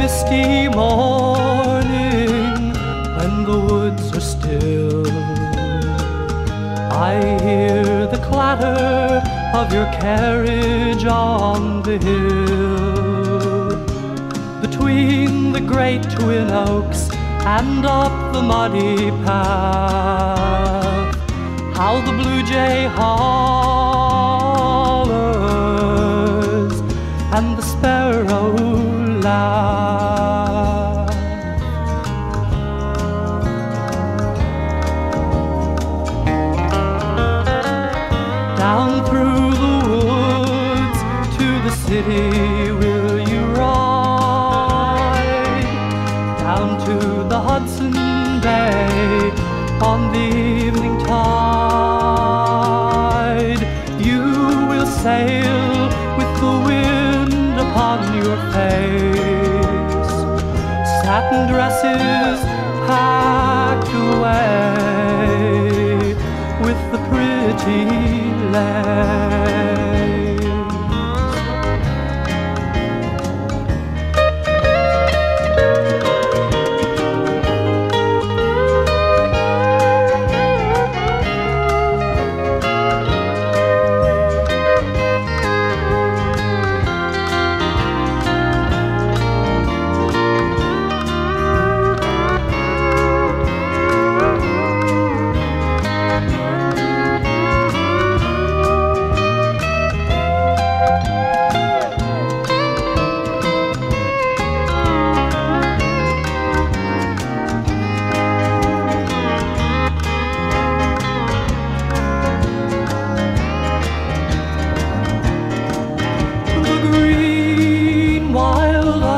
misty morning when the woods are still. I hear the clatter of your carriage on the hill. Between the great twin oaks and up the muddy path, how the blue jay hollers and the sparrow city will you ride? Down to the Hudson Bay on the evening tide. You will sail with the wind upon your face. Satin dresses packed away with the pretty lace.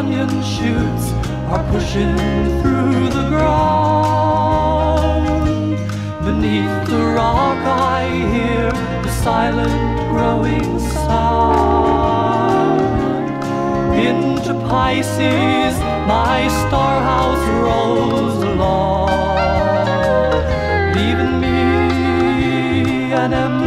Onion shoots are pushing through the ground. Beneath the rock, I hear the silent growing sound. Into Pisces, my storehouse rolls along, leaving me an empty